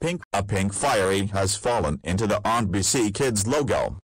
Pink, a pink fiery has fallen into the On Kids logo.